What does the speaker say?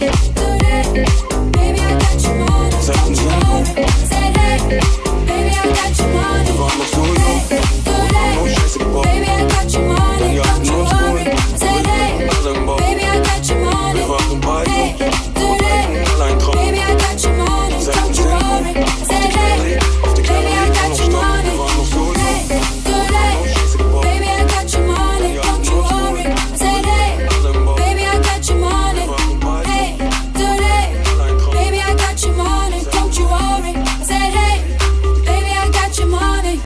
Yeah.